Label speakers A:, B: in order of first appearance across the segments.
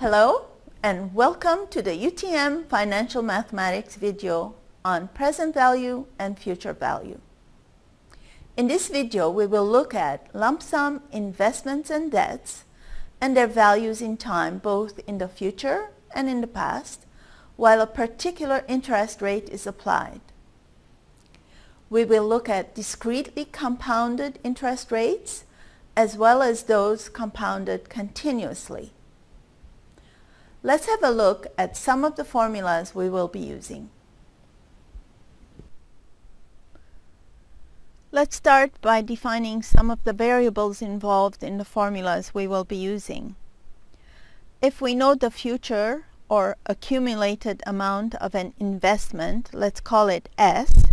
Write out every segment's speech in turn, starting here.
A: Hello and welcome to the UTM Financial Mathematics video on present value and future value. In this video we will look at lump sum investments and debts and their values in time both in the future and in the past while a particular interest rate is applied. We will look at discretely compounded interest rates as well as those compounded continuously. Let's have a look at some of the formulas we will be using. Let's start by defining some of the variables involved in the formulas we will be using. If we know the future or accumulated amount of an investment, let's call it S,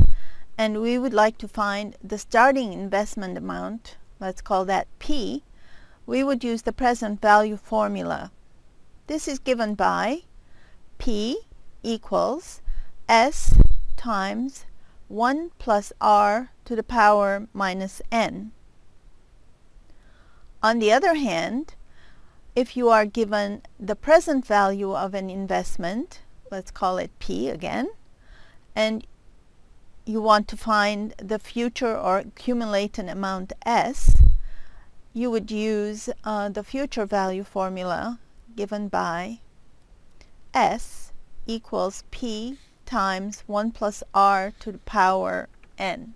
A: and we would like to find the starting investment amount, let's call that P, we would use the present value formula. This is given by P equals S times 1 plus R to the power minus N. On the other hand, if you are given the present value of an investment, let's call it P again, and you want to find the future or accumulated amount S, you would use uh, the future value formula given by S equals P times 1 plus R to the power N.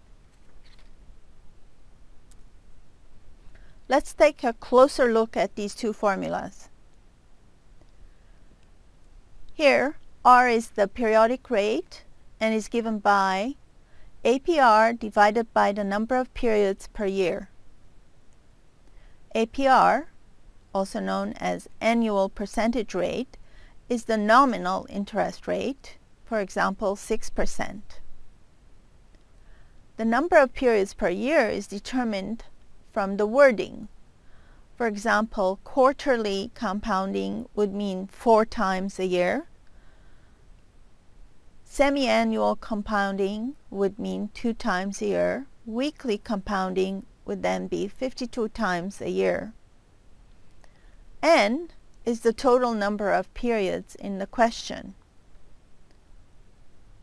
A: Let's take a closer look at these two formulas. Here, R is the periodic rate and is given by APR divided by the number of periods per year. APR, also known as annual percentage rate, is the nominal interest rate, for example 6%. The number of periods per year is determined from the wording. For example, quarterly compounding would mean four times a year, Semi-annual compounding would mean two times a year. Weekly compounding would then be 52 times a year. N is the total number of periods in the question.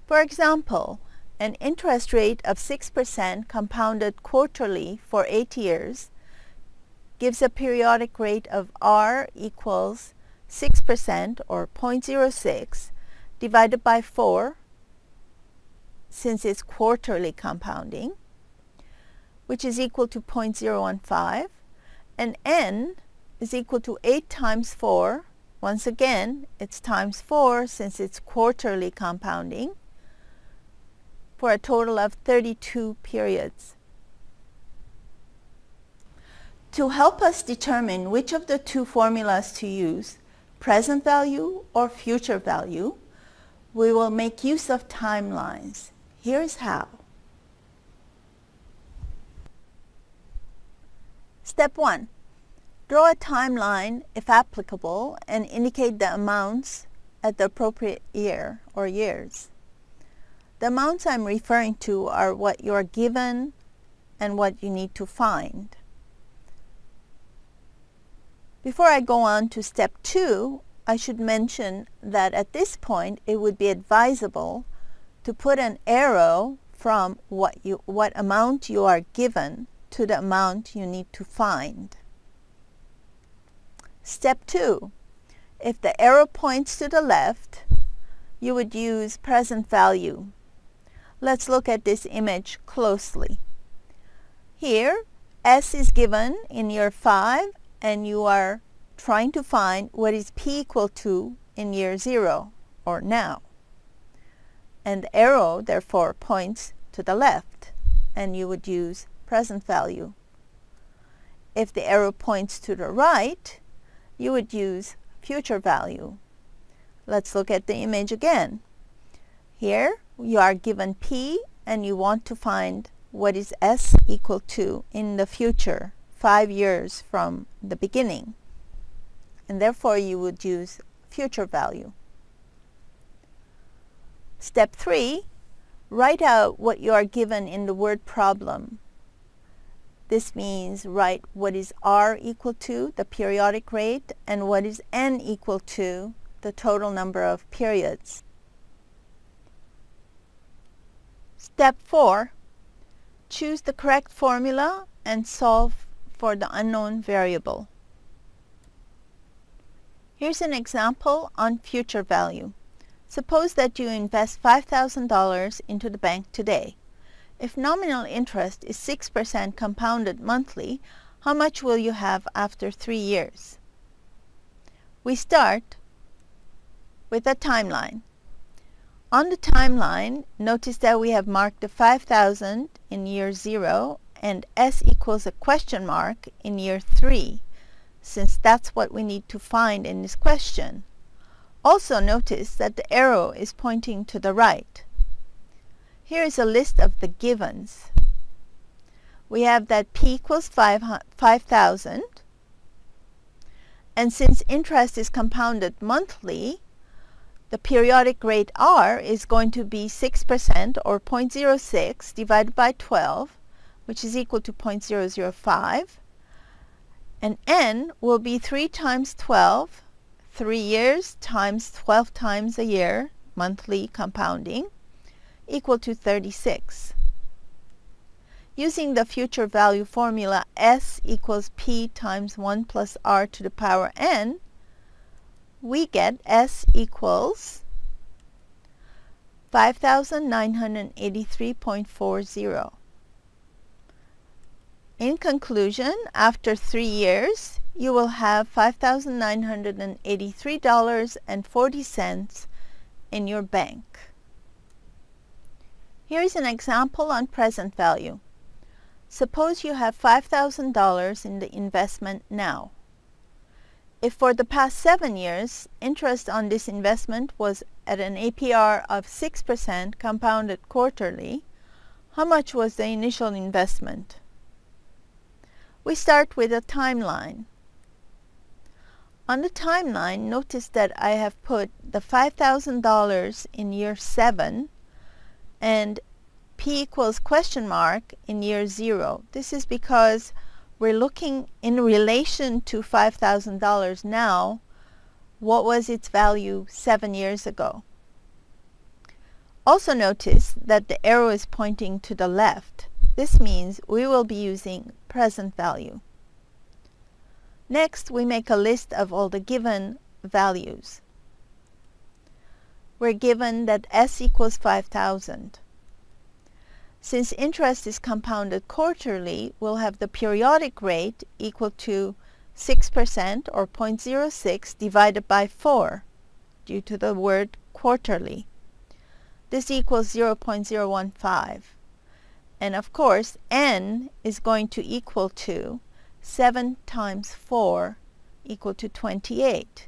A: For example, an interest rate of 6% compounded quarterly for 8 years gives a periodic rate of R equals 6% or 0.06 divided by 4 since it's quarterly compounding which is equal to 0.015 and n is equal to 8 times 4 once again it's times 4 since it's quarterly compounding for a total of 32 periods. To help us determine which of the two formulas to use, present value or future value, we will make use of timelines. Here's how. Step 1. Draw a timeline, if applicable, and indicate the amounts at the appropriate year or years. The amounts I'm referring to are what you are given and what you need to find. Before I go on to step 2, I should mention that at this point it would be advisable to put an arrow from what you what amount you are given to the amount you need to find. Step 2. If the arrow points to the left, you would use present value. Let's look at this image closely. Here, S is given in year 5 and you are trying to find what is p equal to in year 0, or now. And the arrow, therefore, points to the left, and you would use present value. If the arrow points to the right, you would use future value. Let's look at the image again. Here, you are given p, and you want to find what is s equal to in the future, five years from the beginning and therefore you would use future value. Step 3, write out what you are given in the word problem. This means write what is R equal to, the periodic rate, and what is N equal to, the total number of periods. Step 4. Choose the correct formula and solve for the unknown variable. Here's an example on future value. Suppose that you invest $5,000 into the bank today. If nominal interest is 6% compounded monthly, how much will you have after three years? We start with a timeline. On the timeline, notice that we have marked the 5,000 in year 0 and s equals a question mark in year 3, since that's what we need to find in this question. Also notice that the arrow is pointing to the right. Here is a list of the givens. We have that P equals 5,000. and since interest is compounded monthly, the periodic rate R is going to be 6% or 0.06 divided by 12, which is equal to 0.005. And N will be 3 times 12, 3 years times 12 times a year, monthly compounding equal to 36. Using the future value formula S equals P times 1 plus R to the power N, we get S equals 5,983.40. In conclusion, after three years, you will have $5,983.40 in your bank. Here is an example on present value. Suppose you have $5,000 in the investment now. If for the past seven years, interest on this investment was at an APR of 6% compounded quarterly, how much was the initial investment? We start with a timeline. On the timeline, notice that I have put the $5,000 in year 7 and p equals question mark in year 0. This is because we're looking in relation to $5,000 now, what was its value seven years ago. Also notice that the arrow is pointing to the left. This means we will be using present value. Next, we make a list of all the given values we're given that S equals 5,000. Since interest is compounded quarterly, we'll have the periodic rate equal to 6% or 0.06 divided by 4 due to the word quarterly. This equals 0.015. And of course, n is going to equal to 7 times 4 equal to 28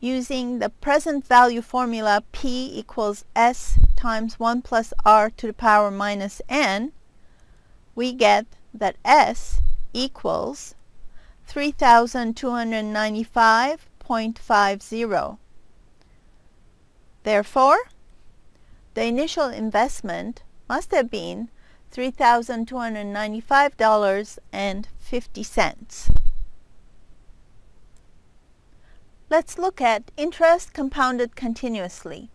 A: using the present value formula P equals S times 1 plus R to the power minus N, we get that S equals 3,295.50. Therefore, the initial investment must have been $3,295.50. Let's look at interest compounded continuously.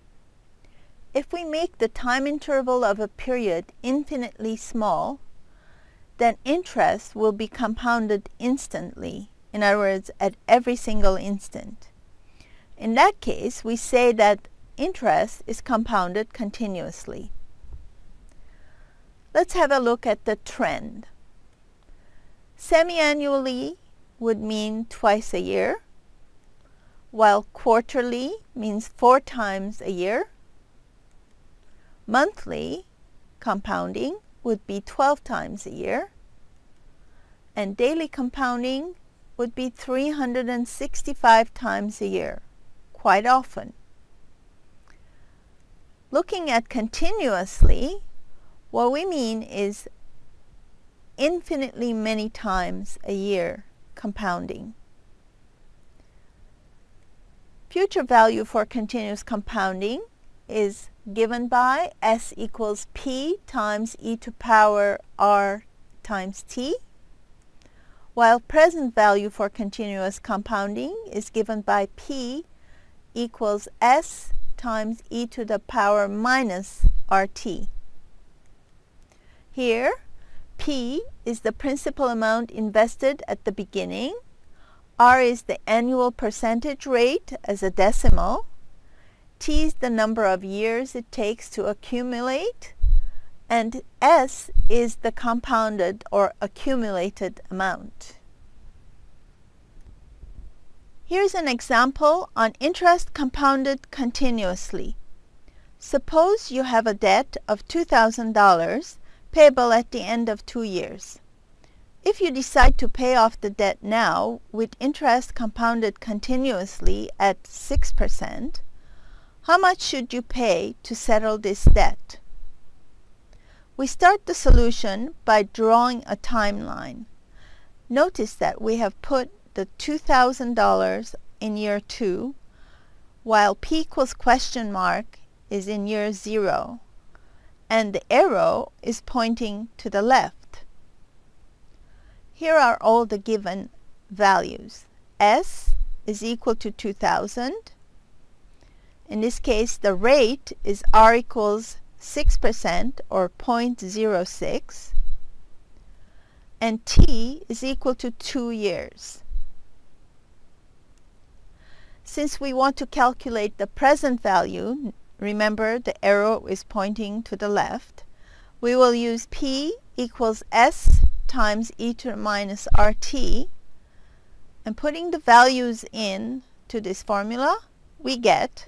A: If we make the time interval of a period infinitely small, then interest will be compounded instantly, in other words, at every single instant. In that case, we say that interest is compounded continuously. Let's have a look at the trend. Semi-annually would mean twice a year while quarterly means four times a year. Monthly compounding would be 12 times a year. And daily compounding would be 365 times a year, quite often. Looking at continuously, what we mean is infinitely many times a year compounding. Future value for continuous compounding is given by s equals p times e to power r times t, while present value for continuous compounding is given by p equals s times e to the power minus rt. Here, P is the principal amount invested at the beginning, R is the annual percentage rate as a decimal, T is the number of years it takes to accumulate, and S is the compounded or accumulated amount. Here's an example on interest compounded continuously. Suppose you have a debt of $2,000 payable at the end of two years. If you decide to pay off the debt now with interest compounded continuously at 6%, how much should you pay to settle this debt? We start the solution by drawing a timeline. Notice that we have put the $2,000 in year 2, while P equals question mark is in year 0, and the arrow is pointing to the left. Here are all the given values. S is equal to 2000. In this case, the rate is R equals 6% or 0.06 and T is equal to 2 years. Since we want to calculate the present value, remember the arrow is pointing to the left, we will use P equals S times e to the minus RT and putting the values in to this formula, we get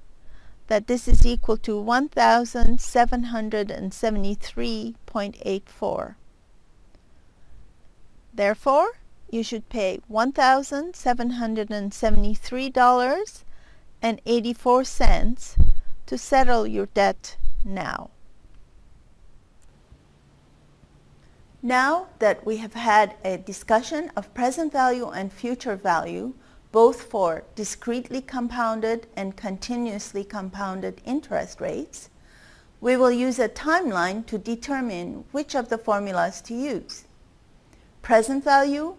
A: that this is equal to 1,773.84. Therefore, you should pay $1,773.84 to settle your debt now. Now that we have had a discussion of present value and future value, both for discretely compounded and continuously compounded interest rates, we will use a timeline to determine which of the formulas to use. Present value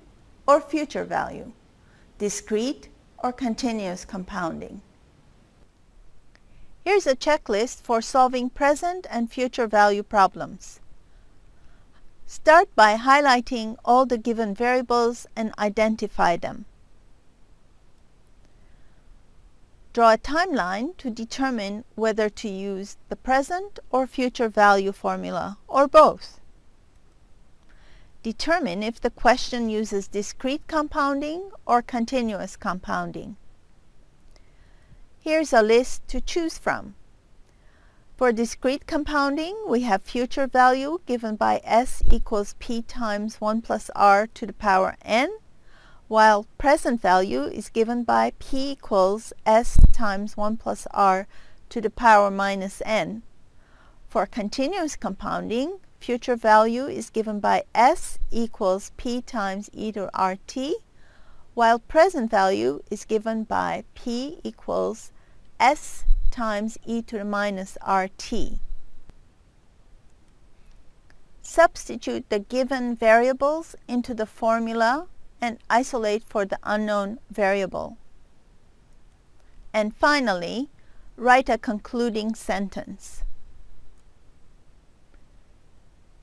A: or future value, discrete or continuous compounding. Here's a checklist for solving present and future value problems. Start by highlighting all the given variables and identify them. Draw a timeline to determine whether to use the present or future value formula, or both. Determine if the question uses discrete compounding or continuous compounding. Here's a list to choose from. For discrete compounding, we have future value given by s equals p times 1 plus r to the power n, while present value is given by p equals s times 1 plus r to the power minus n. For continuous compounding, future value is given by S equals P times e to RT, while present value is given by P equals S times e to the minus RT. Substitute the given variables into the formula and isolate for the unknown variable. And finally, write a concluding sentence.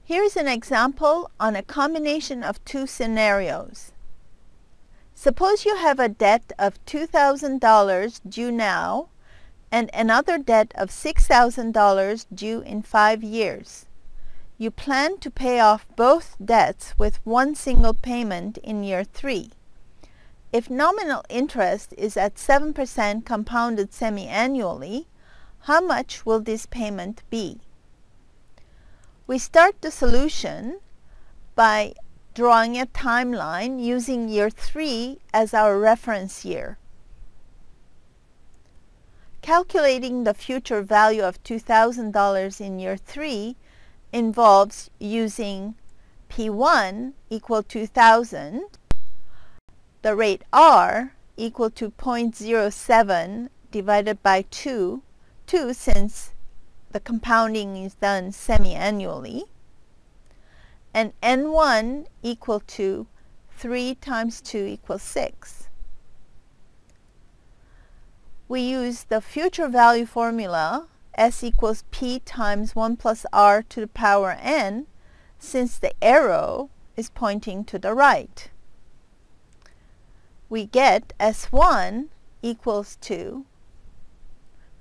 A: Here's an example on a combination of two scenarios. Suppose you have a debt of $2,000 due now and another debt of $6,000 due in five years. You plan to pay off both debts with one single payment in year three. If nominal interest is at 7% compounded semi-annually, how much will this payment be? We start the solution by drawing a timeline using year 3 as our reference year. Calculating the future value of $2,000 in year 3 involves using P1 equal to 2,000, the rate R equal to 0.07 divided by 2, 2 since the compounding is done semi-annually. And N1 equal to 3 times 2 equals 6. We use the future value formula S equals P times 1 plus R to the power N since the arrow is pointing to the right. We get S1 equals to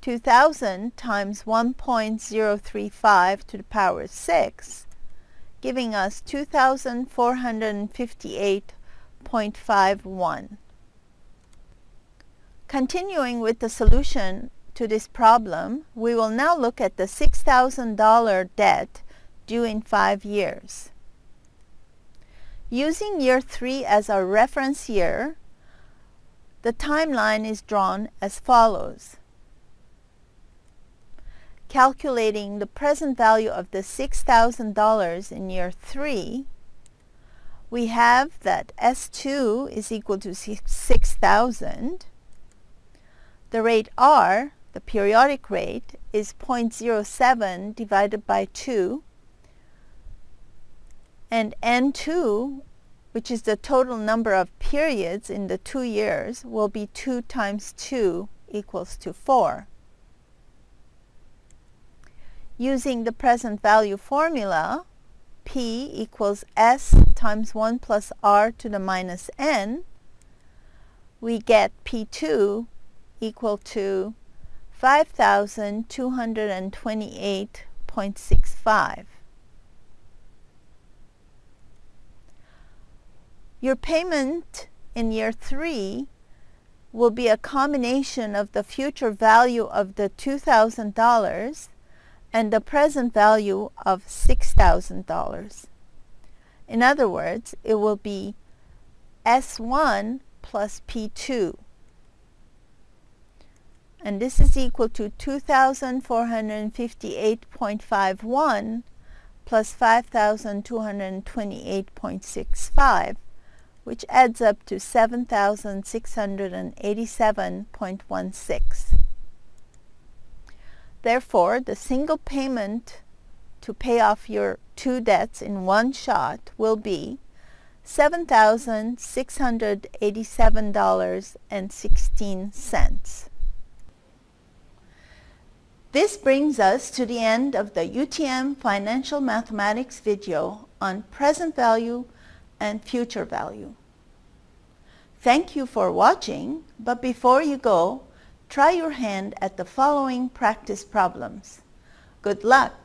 A: 2000 times 1.035 to the power 6, giving us 2458.51. Continuing with the solution to this problem, we will now look at the $6,000 debt due in five years. Using year 3 as our reference year, the timeline is drawn as follows calculating the present value of the $6,000 in year 3, we have that S2 is equal to 6,000. The rate R, the periodic rate, is 0.07 divided by 2. And N2, which is the total number of periods in the two years, will be 2 times 2 equals to 4. Using the present value formula, P equals S times 1 plus R to the minus N, we get P2 equal to 5,228.65. Your payment in year 3 will be a combination of the future value of the $2,000 and the present value of $6,000. In other words, it will be S1 plus P2. And this is equal to 2,458.51 plus 5,228.65, which adds up to 7,687.16. Therefore, the single payment to pay off your two debts in one shot will be $7,687.16. This brings us to the end of the UTM Financial Mathematics video on present value and future value. Thank you for watching, but before you go, Try your hand at the following practice problems. Good luck!